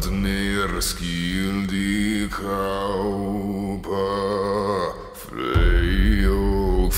Adner skyldig kaupa Frey og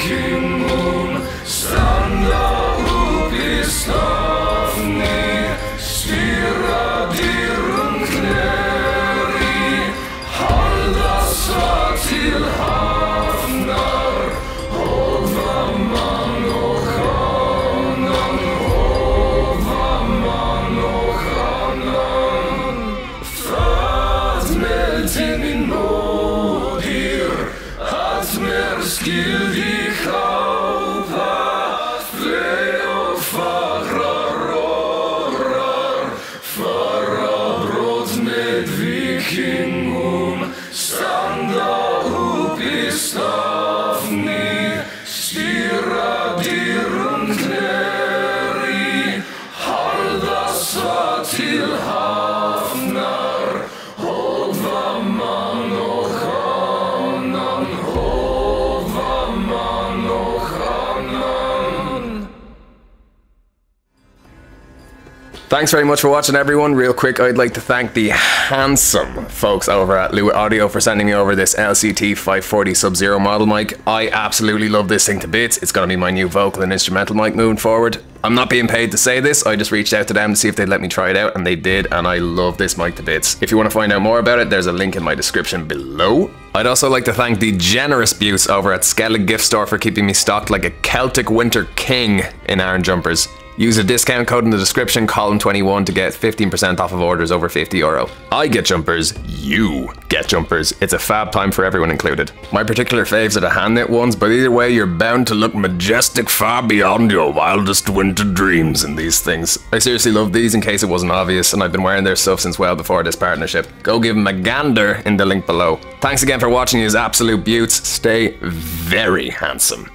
vikingum Standa upp í stafni Stýra dýrum kneri Halda svað til hafnar Hófa mann og annan Hófa mann og annan Fatt með tenni móðir Að mér skildi 经过 Thanks very much for watching, everyone. Real quick, I'd like to thank the handsome folks over at Lewitt Audio for sending me over this LCT 540 Sub Zero model mic. I absolutely love this thing to bits. It's going to be my new vocal and instrumental mic moving forward. I'm not being paid to say this, I just reached out to them to see if they'd let me try it out, and they did, and I love this mic to bits. If you want to find out more about it, there's a link in my description below. I'd also like to thank the generous Butes over at Skellig Gift Store for keeping me stocked like a Celtic Winter King in Aran Jumpers. Use a discount code in the description, COLM21, to get 15% off of orders over 50 euro. I get jumpers, you get jumpers. It's a fab time for everyone included. My particular faves are the hand knit ones, but either way, you're bound to look majestic far beyond your wildest winter dreams in these things. I seriously love these in case it wasn't obvious, and I've been wearing their stuff since well before this partnership. Go give them a gander in the link below. Thanks again for watching, you absolute beauts. Stay very handsome.